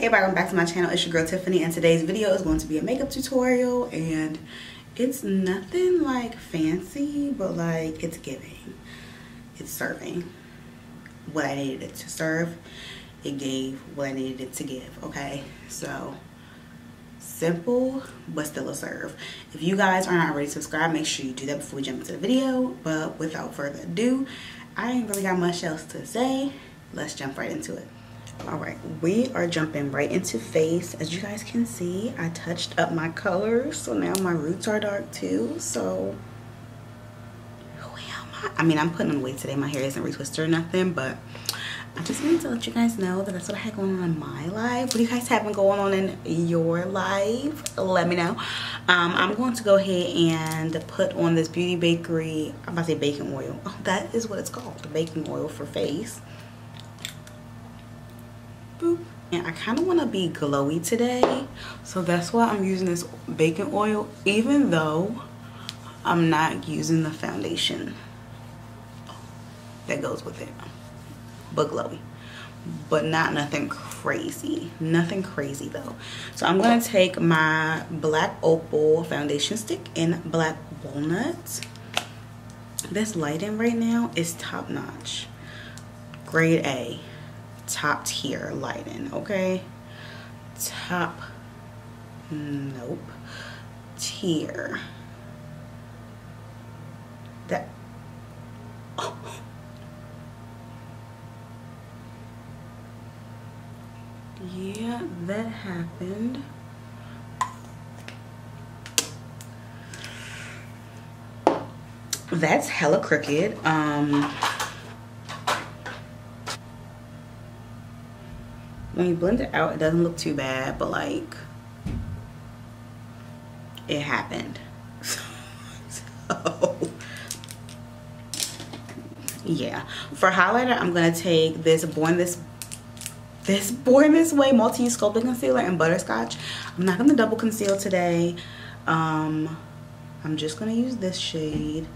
Hey everybody, welcome back to my channel. It's your girl Tiffany and today's video is going to be a makeup tutorial and it's nothing like fancy but like it's giving. It's serving what I needed it to serve. It gave what I needed it to give, okay? So simple but still a serve. If you guys are not already subscribed, make sure you do that before we jump into the video. But without further ado, I ain't really got much else to say. Let's jump right into it all right we are jumping right into face. As you guys can see i touched up my colors so now my roots are dark too so who am i? I mean i'm putting on away today. My hair isn't retwisted or nothing but i just wanted to let you guys know that that's what i had going on in my life. What do you guys having going on in your life? Let me know. Um, i'm going to go ahead and put on this beauty bakery i'm about to say baking oil. Oh, that is what it's called the baking oil for face boop and I kind of want to be glowy today. So that's why I'm using this baking oil even though I'm not using the foundation that goes with it but glowy. But not nothing crazy nothing crazy though. So I'm gonna take my black opal foundation stick in black walnut this lighting right now is top notch. Grade A top tier lighting, okay? Top, nope, tier. That, oh. Yeah, that happened. That's hella crooked. Um, when you blend it out it doesn't look too bad but like it happened. So yeah. For highlighter i'm gonna take this born this this born this way multi-use sculpting concealer and butterscotch. I'm not gonna double conceal today. Um i'm just gonna use this shade.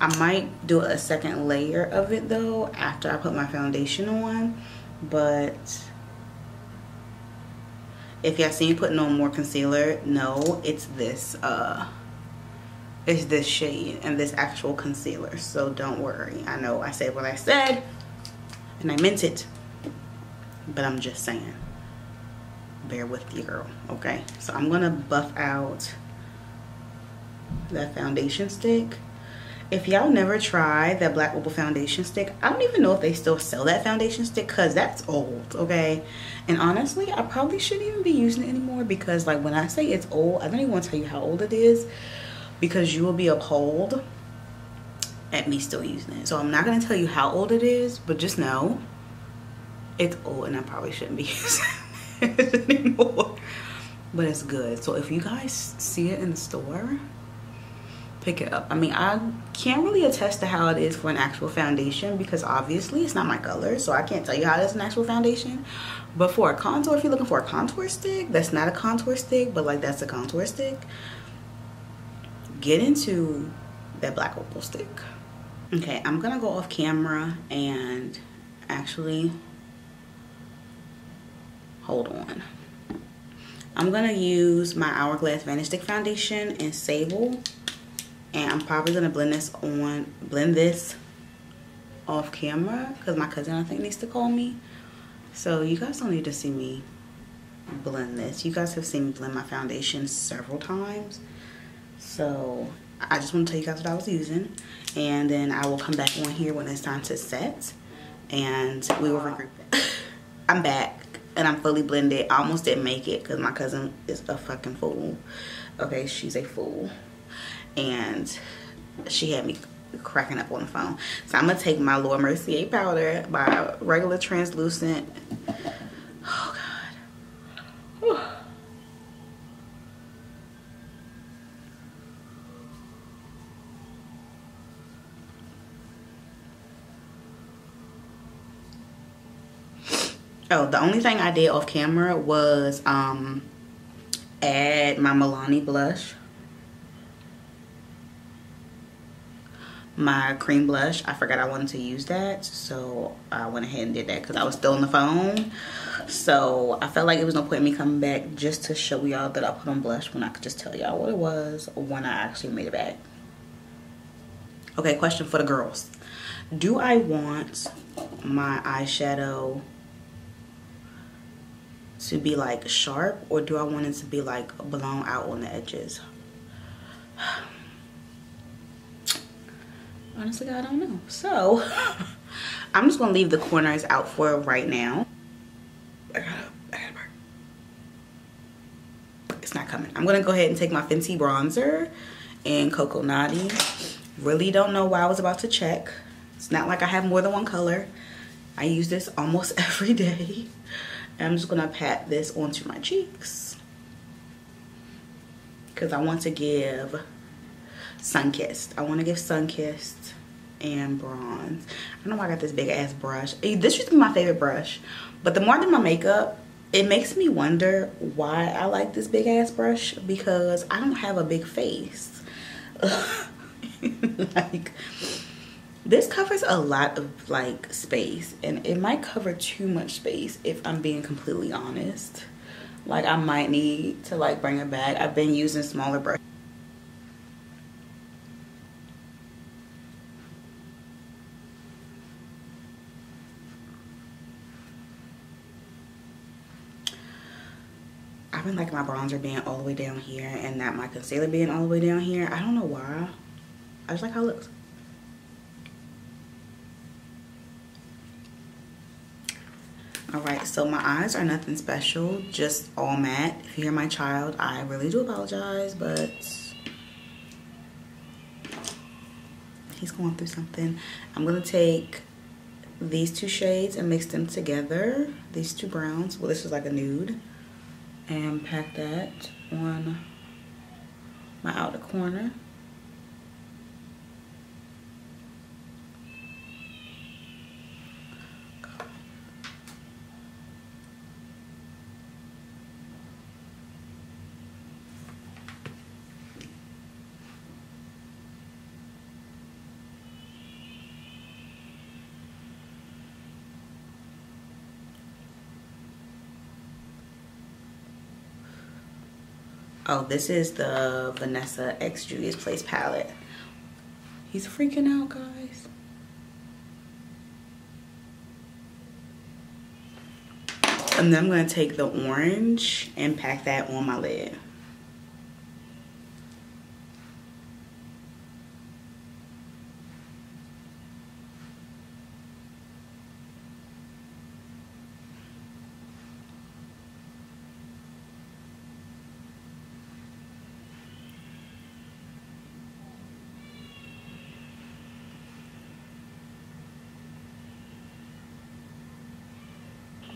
I might do a second layer of it though after i put my foundation on but if y'all seen putting on more concealer no it's this uh it's this shade and this actual concealer so don't worry. I know i said what i said and i meant it but i'm just saying. Bear with you girl okay? So i'm gonna buff out that foundation stick if y'all never tried that black opal foundation stick i don't even know if they still sell that foundation stick because that's old okay? And honestly i probably shouldn't even be using it anymore because like when i say it's old i don't even want to tell you how old it is because you will be appalled at me still using it. So i'm not going to tell you how old it is but just know it's old and i probably shouldn't be using it anymore. But it's good. So if you guys see it in the store pick it up. I mean, I can't really attest to how it is for an actual foundation because obviously it's not my color. So I can't tell you how it is an actual foundation. But for a contour, if you're looking for a contour stick, that's not a contour stick, but like that's a contour stick. Get into that black opal stick. Okay, I'm gonna go off camera and actually hold on. I'm gonna use my Hourglass Vanish Stick Foundation in Sable and I'm probably gonna blend this on blend this off camera because my cousin I think needs to call me. So you guys don't need to see me blend this. You guys have seen me blend my foundation several times. So I just want to tell you guys what I was using. And then I will come back on here when it's time to set. And we will regroup I'm back and I'm fully blended. I almost didn't make it because my cousin is a fucking fool. Okay she's a fool and she had me cracking up on the phone. So I'm gonna take my Laura Mercier powder by regular translucent. Oh God. Oh, the only thing I did off camera was um, add my Milani blush my cream blush. I forgot I wanted to use that. So I went ahead and did that because I was still on the phone. So I felt like it was no point in me coming back just to show y'all that I put on blush when I could just tell y'all what it was when I actually made it back. Okay, question for the girls. Do I want my eyeshadow to be like sharp or do I want it to be like blown out on the edges? honestly i don't know. So i'm just gonna leave the corners out for right now. I gotta, I gotta it's not coming. I'm gonna go ahead and take my fenty bronzer and coco naughty really don't know why i was about to check. It's not like i have more than one color. I use this almost every day. And i'm just gonna pat this onto my cheeks. Because i want to give sun-kissed i want to give sun-kissed and bronze. I don't know why I got this big ass brush. Eh, this used to be my favorite brush, but the more I do my makeup, it makes me wonder why I like this big ass brush because I don't have a big face. like, this covers a lot of like space and it might cover too much space if I'm being completely honest. Like I might need to like bring it back. I've been using smaller brushes like my bronzer being all the way down here and not my concealer being all the way down here. I don't know why. I just like how it looks. Alright, so my eyes are nothing special, just all matte. If you hear my child, I really do apologize, but he's going through something. I'm going to take these two shades and mix them together. These two browns. Well, this is like a nude and pack that on my outer corner. Oh, this is the Vanessa X Juvia's Place palette. He's freaking out, guys. And then I'm going to take the orange and pack that on my lid.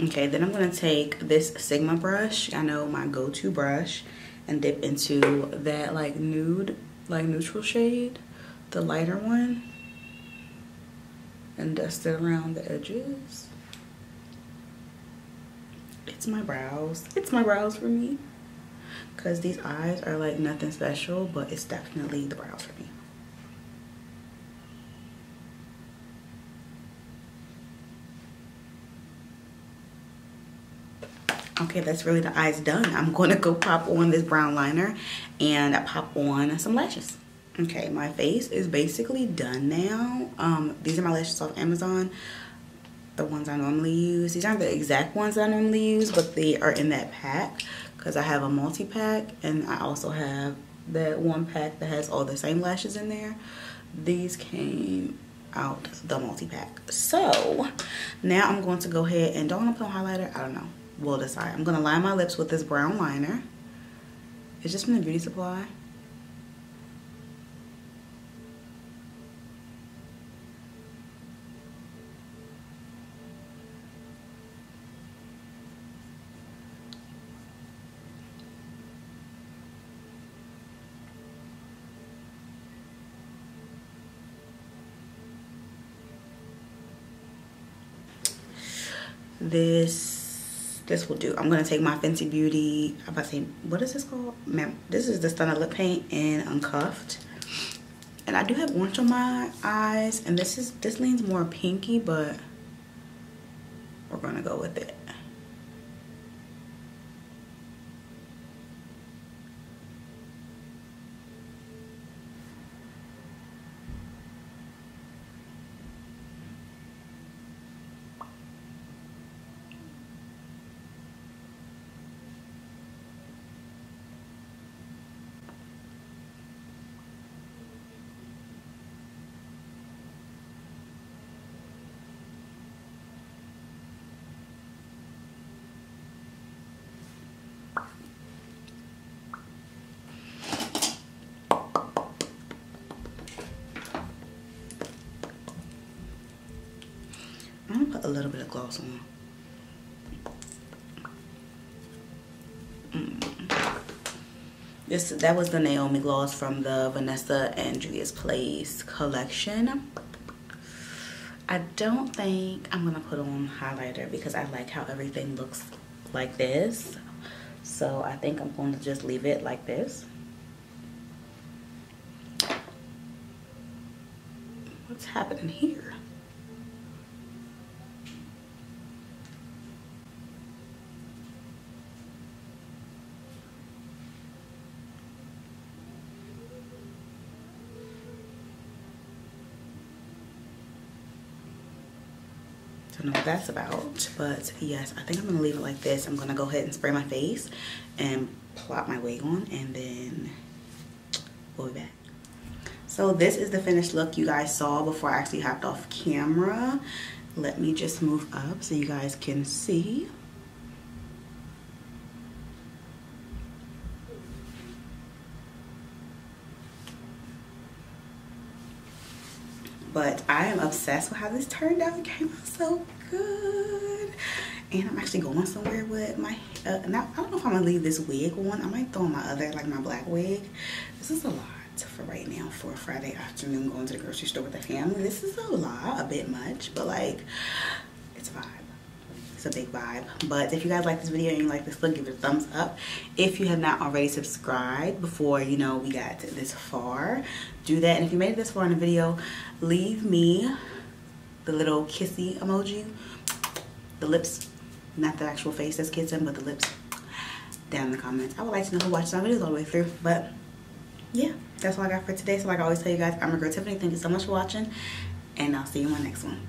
Okay, then I'm gonna take this Sigma brush, I know my go-to brush, and dip into that like nude, like neutral shade, the lighter one, and dust it around the edges. It's my brows. It's my brows for me. Cause these eyes are like nothing special, but it's definitely the brows for me. Okay that's really the eyes done. I'm gonna go pop on this brown liner and pop on some lashes. Okay my face is basically done now. Um these are my lashes off amazon. The ones i normally use these aren't the exact ones i normally use but they are in that pack because i have a multi-pack and i also have that one pack that has all the same lashes in there. These came out the multi-pack. So now i'm going to go ahead and don't want to put on highlighter? I don't know will decide. I'm gonna line my lips with this brown liner. It's just from the beauty supply. this this will do. I'm gonna take my Fenty Beauty, I'm about to say, what is this called? This is the Stunna Lip Paint in Uncuffed. And I do have orange on my eyes. And this is this leans more pinky, but we're gonna go with it. I'm gonna put a little bit of gloss on. Mm. This that was the Naomi gloss from the Vanessa and Juvia's Place collection. I don't think I'm gonna put on highlighter because I like how everything looks like this. So I think I'm going to just leave it like this. What's happening here? That's about but yes i think i'm gonna leave it like this. I'm gonna go ahead and spray my face and plop my wig on and then we'll be back. So this is the finished look you guys saw before i actually hopped off camera. Let me just move up so you guys can see. But I am obsessed with how this turned out. It came out so good. And I'm actually going somewhere with my, uh, now I don't know if I'm gonna leave this wig on. I might throw on my other, like my black wig. This is a lot for right now for a Friday afternoon going to the grocery store with the family. This is a lot, a bit much, but like, it's a vibe it's a big vibe but if you guys like this video and you like this look give it a thumbs up if you have not already subscribed before you know we got this far do that and if you made it this far in the video leave me the little kissy emoji the lips not the actual face that's kissing but the lips down in the comments. I would like to know who watched my videos all the way through but yeah that's all i got for today. So like i always tell you guys i'm a girl tiffany. Thank you so much for watching and i'll see you in my next one